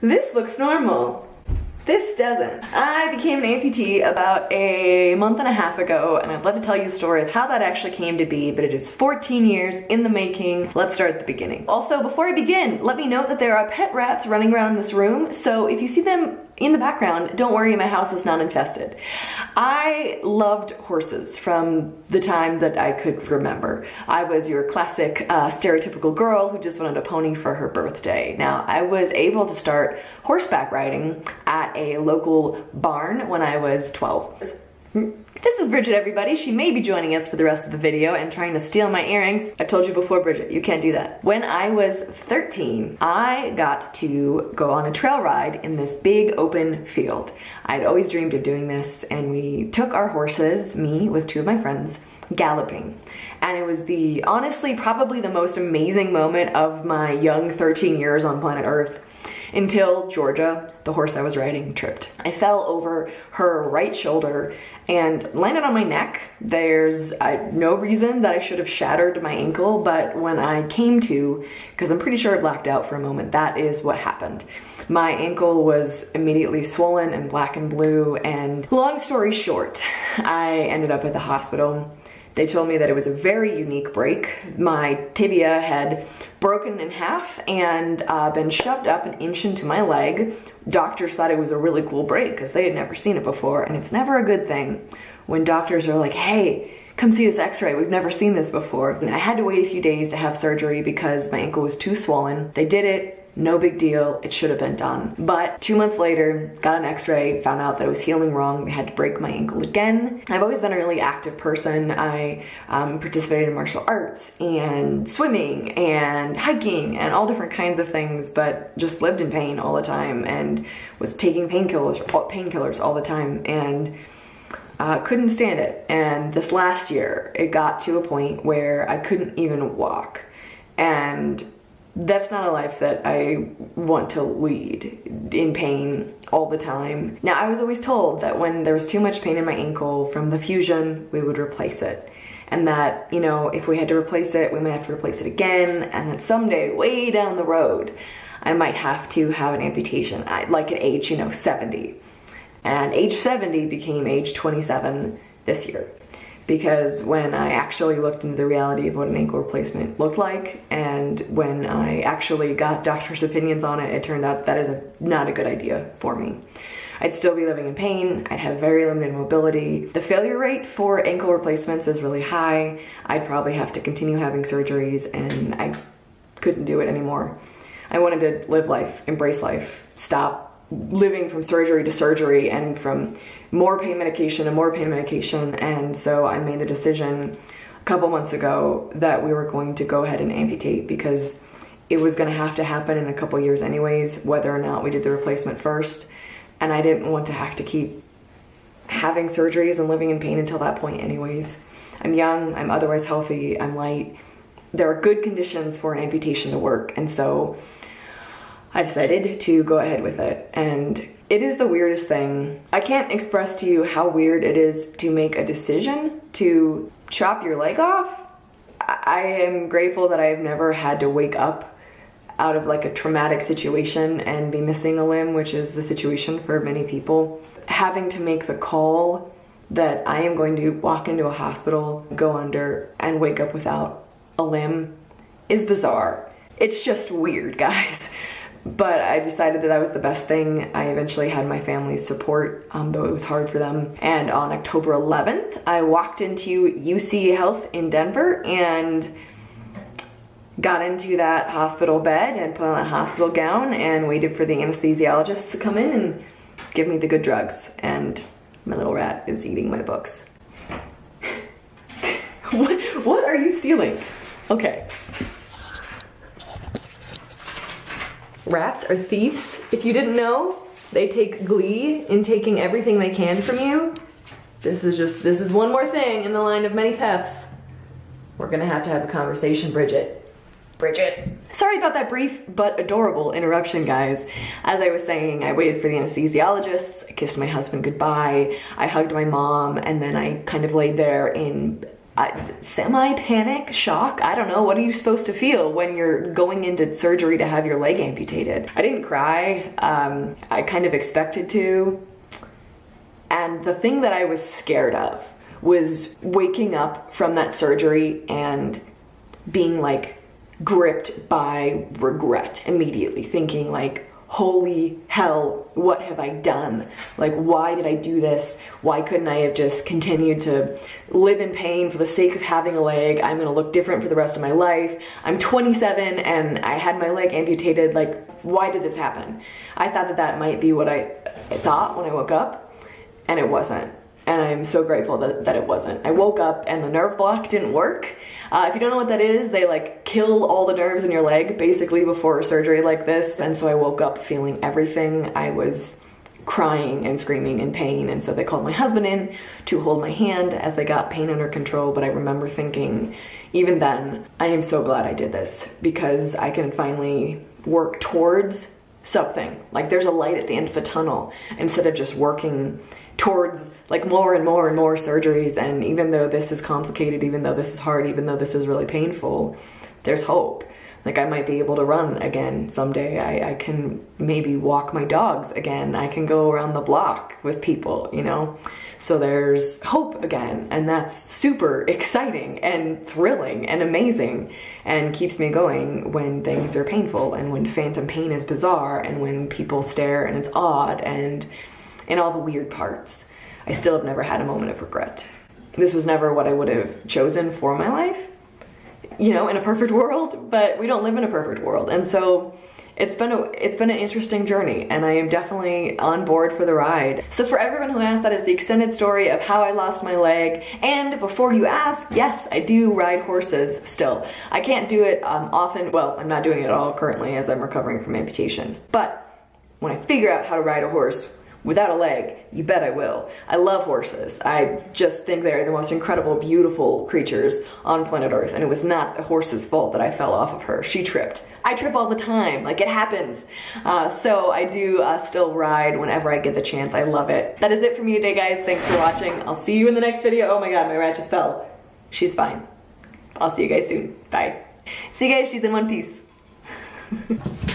This looks normal. This doesn't. I became an amputee about a month and a half ago, and I'd love to tell you the story of how that actually came to be, but it is 14 years in the making. Let's start at the beginning. Also, before I begin, let me note that there are pet rats running around in this room, so if you see them in the background, don't worry, my house is not infested. I loved horses from the time that I could remember. I was your classic uh, stereotypical girl who just wanted a pony for her birthday. Now, I was able to start horseback riding at a local barn when I was 12. This is Bridget, everybody. She may be joining us for the rest of the video and trying to steal my earrings. I told you before, Bridget, you can't do that. When I was 13, I got to go on a trail ride in this big open field. I'd always dreamed of doing this, and we took our horses, me with two of my friends, galloping. And it was the, honestly, probably the most amazing moment of my young 13 years on planet Earth until Georgia, the horse I was riding, tripped. I fell over her right shoulder and landed on my neck. There's uh, no reason that I should have shattered my ankle, but when I came to, because I'm pretty sure I blacked out for a moment, that is what happened. My ankle was immediately swollen and black and blue, and long story short, I ended up at the hospital they told me that it was a very unique break. My tibia had broken in half and uh, been shoved up an inch into my leg. Doctors thought it was a really cool break because they had never seen it before, and it's never a good thing when doctors are like, hey, come see this x-ray, we've never seen this before. And I had to wait a few days to have surgery because my ankle was too swollen. They did it, no big deal, it should have been done. But two months later, got an x-ray, found out that it was healing wrong, they had to break my ankle again. I've always been a really active person. I um, participated in martial arts and swimming and hiking and all different kinds of things, but just lived in pain all the time and was taking painkillers painkillers all the time and uh, couldn't stand it. And this last year, it got to a point where I couldn't even walk. And that's not a life that I want to lead in pain all the time. Now, I was always told that when there was too much pain in my ankle from the fusion, we would replace it. And that, you know, if we had to replace it, we might have to replace it again. And that someday, way down the road, I might have to have an amputation, like at age, you know, 70. And age 70 became age 27 this year because when I actually looked into the reality of what an ankle replacement looked like and when I actually got doctor's opinions on it, it turned out that is a, not a good idea for me. I'd still be living in pain, I'd have very limited mobility. The failure rate for ankle replacements is really high. I'd probably have to continue having surgeries and I couldn't do it anymore. I wanted to live life, embrace life, stop living from surgery to surgery and from more pain medication and more pain medication. And so I made the decision a couple months ago that we were going to go ahead and amputate because it was going to have to happen in a couple years anyways, whether or not we did the replacement first. And I didn't want to have to keep having surgeries and living in pain until that point anyways. I'm young, I'm otherwise healthy, I'm light. There are good conditions for an amputation to work. And so I decided to go ahead with it. And it is the weirdest thing. I can't express to you how weird it is to make a decision to chop your leg off. I am grateful that I've never had to wake up out of like a traumatic situation and be missing a limb, which is the situation for many people. Having to make the call that I am going to walk into a hospital, go under, and wake up without a limb is bizarre. It's just weird, guys but I decided that that was the best thing. I eventually had my family's support, um, though it was hard for them. And on October 11th, I walked into UC Health in Denver and got into that hospital bed and put on that hospital gown and waited for the anesthesiologist to come in and give me the good drugs. And my little rat is eating my books. what, what are you stealing? Okay. Rats are thieves. If you didn't know, they take glee in taking everything they can from you. This is just, this is one more thing in the line of many thefts. We're gonna have to have a conversation, Bridget. Bridget. Sorry about that brief but adorable interruption, guys. As I was saying, I waited for the anesthesiologists, I kissed my husband goodbye, I hugged my mom, and then I kind of laid there in semi panic, shock. I don't know. What are you supposed to feel when you're going into surgery to have your leg amputated? I didn't cry. Um, I kind of expected to. And the thing that I was scared of was waking up from that surgery and being like gripped by regret immediately, thinking like, holy hell, what have I done? Like, why did I do this? Why couldn't I have just continued to live in pain for the sake of having a leg? I'm gonna look different for the rest of my life. I'm 27 and I had my leg amputated. Like, why did this happen? I thought that that might be what I thought when I woke up, and it wasn't and I'm so grateful that, that it wasn't. I woke up and the nerve block didn't work. Uh, if you don't know what that is, they like kill all the nerves in your leg basically before surgery like this. And so I woke up feeling everything. I was crying and screaming in pain. And so they called my husband in to hold my hand as they got pain under control. But I remember thinking, even then, I am so glad I did this because I can finally work towards something. Like there's a light at the end of the tunnel instead of just working towards like more and more and more surgeries. And even though this is complicated, even though this is hard, even though this is really painful, there's hope. Like I might be able to run again someday. I, I can maybe walk my dogs again. I can go around the block with people, you know? So there's hope again, and that's super exciting and thrilling and amazing and keeps me going when things are painful and when phantom pain is bizarre and when people stare and it's odd and in all the weird parts. I still have never had a moment of regret. This was never what I would have chosen for my life, you know, in a perfect world, but we don't live in a perfect world. And so it's been a it's been an interesting journey and I am definitely on board for the ride. So for everyone who asked, that is the extended story of how I lost my leg. And before you ask, yes, I do ride horses still. I can't do it um, often. Well, I'm not doing it at all currently as I'm recovering from amputation. But when I figure out how to ride a horse without a leg, you bet I will. I love horses. I just think they're the most incredible, beautiful creatures on planet Earth, and it was not the horse's fault that I fell off of her. She tripped. I trip all the time, like it happens. Uh, so I do uh, still ride whenever I get the chance. I love it. That is it for me today, guys. Thanks for watching. I'll see you in the next video. Oh my god, my rat just fell. She's fine. I'll see you guys soon. Bye. See you guys, she's in one piece.